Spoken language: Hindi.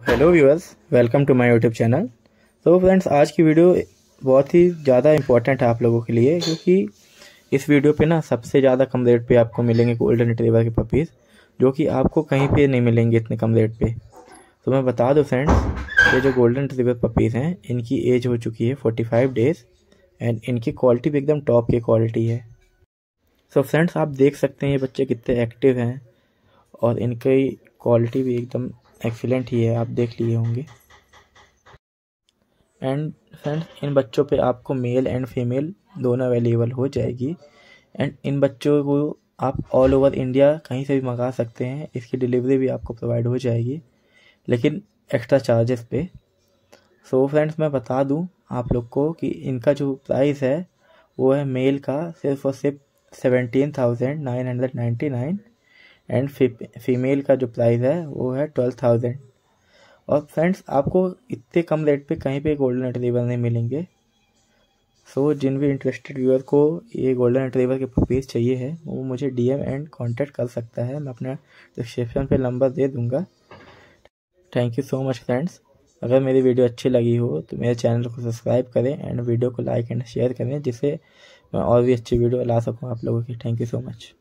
Hello viewers welcome to my YouTube channel तो फ्रेंड्स आज की वीडियो बहुत ही ज़्यादा इंपॉर्टेंट है आप लोगों के लिए, क्योंकि इस वीडियो पे ना सबसे ज़्यादा कम रेट पे आपको मिलेंगे गोल्डन रिट्रीवर के पपीज़ जो कि आपको कहीं पे नहीं मिलेंगे इतने कम रेट पे। तो मैं बता दूँ फ्रेंड्स ये जो गोल्डन रिट्रीवर पपीज़ हैं, इनकी एज हो चुकी है फोर्टी फाइव डेज़ एंड इनकी क्वालिटी भी एकदम टॉप की क्वालिटी है। सो so फ्रेंड्स आप देख सकते हैं ये बच्चे कितने एक्टिव हैं, और इनकी क्वालिटी भी एकदम एक्सीलेंट ही है, आप देख लिए होंगे। एंड फ्रेंड्स इन बच्चों पे आपको मेल एंड फीमेल दोनों अवेलेबल हो जाएगी। एंड इन बच्चों को आप ऑल ओवर इंडिया कहीं से भी मंगा सकते हैं, इसकी डिलीवरी भी आपको प्रोवाइड हो जाएगी, लेकिन एक्स्ट्रा चार्जेस पे। सो so फ्रेंड्स मैं बता दूँ आप लोग को कि इनका जो प्राइस है, वो है मेल का सिर्फ़ और सिर्फ़ seventeen thousand nine hundred ninety nine and female का जो प्राइस है वो है ट्वेल्व थाउज़ेंड और फ्रेंड्स आपको इतने कम रेट पे कहीं पे गोल्डन रिट्रीवर नहीं मिलेंगे. सो so, जिन भी इंटरेस्टेड व्यूअर को ये गोल्डन रिट्रीवर के पपीज़ चाहिए है वो मुझे डीएम एंड कांटेक्ट कर सकता है. मैं अपना डिस्क्रिप्शन पे नंबर दे दूँगा. Thank you so much friends अगर मेरी वीडियो अच्छी लगी हो तो मेरे चैनल को सब्सक्राइब करें एंड वीडियो को लाइक एंड शेयर करें जिससे मैं और भी अच्छी वीडियो ला सकूँ आप लोगों की. Thank you so much